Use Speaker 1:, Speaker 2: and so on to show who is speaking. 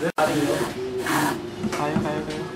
Speaker 1: 네. 가요 가요 가요.